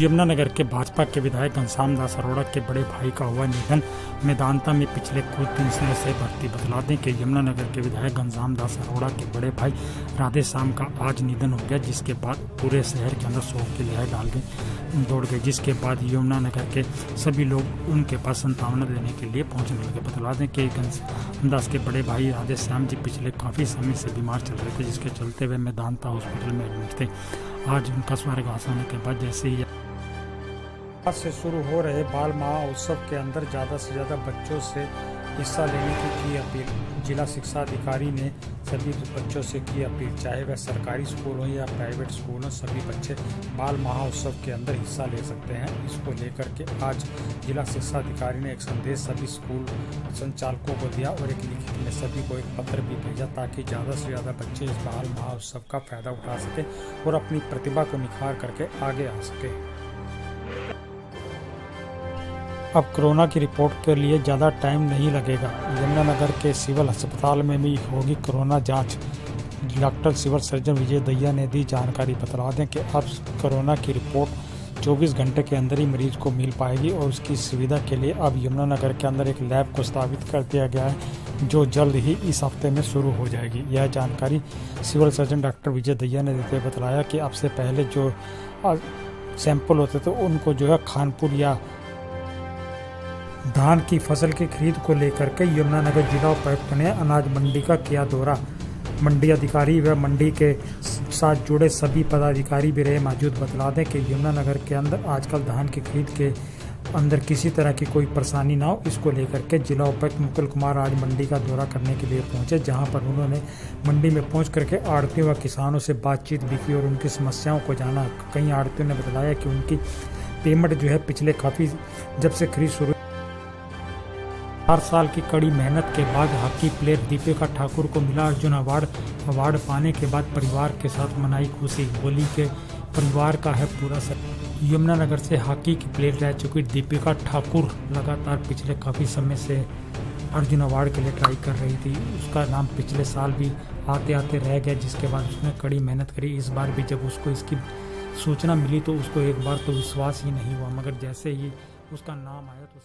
यमुनानगर के भाजपा के विधायक घनश्याम दास अरोड़ा के बड़े भाई का हुआ निधन। मेदांता में पिछले कुछ दिन से भर्ती बतला दें कि यमुनानगर के विधायक घनश्याम दास अरोड़ा के बड़े भाई राधे श्याम का आज निधन हो गया, जिसके बाद पूरे शहर के अंदर शोक की लहर डाल गई, दौड़ गई, जिसके बाद यमुनानगर के सभी लोग उनके पास संतावना देने के लिए पहुँचने लगे। बतला दें कि घनश्याम दास के बड़े भाई राधे श्याम जी पिछले काफ़ी समय से बीमार चल रहे थे, जिसके चलते हुए मेदांता हॉस्पिटल में एडमिट थे। आज उनका स्वर्गवास होने के बाद जैसे ही आज से शुरू हो रहे बाल महा उत्सव के अंदर ज़्यादा से ज़्यादा बच्चों से हिस्सा लेने की की अपील? जिला शिक्षा अधिकारी ने सभी बच्चों से की अपील। चाहे वह सरकारी स्कूल हो या प्राइवेट स्कूल हो, सभी बच्चे बाल महोत्सव के अंदर हिस्सा ले सकते हैं। इसको लेकर के आज जिला शिक्षा अधिकारी ने एक संदेश सभी स्कूल संचालकों को दिया और एक लिखित में सभी को एक पत्र भी भेजा ताकि ज़्यादा से ज़्यादा बच्चे इस बाल महोत्सव का फ़ायदा उठा सकें और अपनी प्रतिभा को निखार करके आगे आ सकें। अब कोरोना की रिपोर्ट के लिए ज़्यादा टाइम नहीं लगेगा। यमुनानगर के सिविल अस्पताल में भी होगी कोरोना जाँच। डॉक्टर सिविल सर्जन विजय दैया ने दी जानकारी। बता दें कि अब कोरोना की रिपोर्ट 24 घंटे के अंदर ही मरीज़ को मिल पाएगी और उसकी सुविधा के लिए अब यमुनानगर के अंदर एक लैब को स्थापित कर दिया गया है, जो जल्द ही इस हफ़्ते में शुरू हो जाएगी। यह जानकारी सिविल सर्जन डॉक्टर विजय दैया ने देते बताया कि अब से पहले जो सैंपल होते थे, उनको जो है खानपुर या धान की फ़सल की खरीद को लेकर के यमुनानगर जिला उपायुक्त ने अनाज मंडी का किया दौरा। मंडी अधिकारी व मंडी के साथ जुड़े सभी पदाधिकारी भी रहे। मौजूद बतला दें कि यमुनानगर के अंदर आजकल धान की खरीद के अंदर किसी तरह की कोई परेशानी ना हो। इसको लेकर के जिला उपायुक्त मुकुल कुमार आज मंडी का दौरा करने के लिए पहुँचे, जहाँ पर उन्होंने मंडी में पहुँच करके आड़तियों व किसानों से बातचीत भी की और उनकी समस्याओं को जाना। कई आड़तियों ने बताया कि उनकी पेमेंट जो है पिछले काफ़ी जब से खरीद शुरू चार साल की कड़ी मेहनत के बाद हॉकी प्लेयर दीपिका ठाकुर को मिला अर्जुन अवार्ड। अवार्ड पाने के बाद परिवार के साथ मनाई खुशी। बोली के परिवार का है पूरा सर। यमुनानगर से हॉकी की प्लेयर रह चुकी दीपिका ठाकुर लगातार पिछले काफ़ी समय से अर्जुन अवार्ड के लिए ट्राई कर रही थी। उसका नाम पिछले साल भी आते आते रह गया, जिसके बाद उसने कड़ी मेहनत करी। इस बार भी जब उसको इसकी सूचना मिली तो उसको एक बार तो विश्वास ही नहीं हुआ। मगर जैसे ही उसका नाम आया तो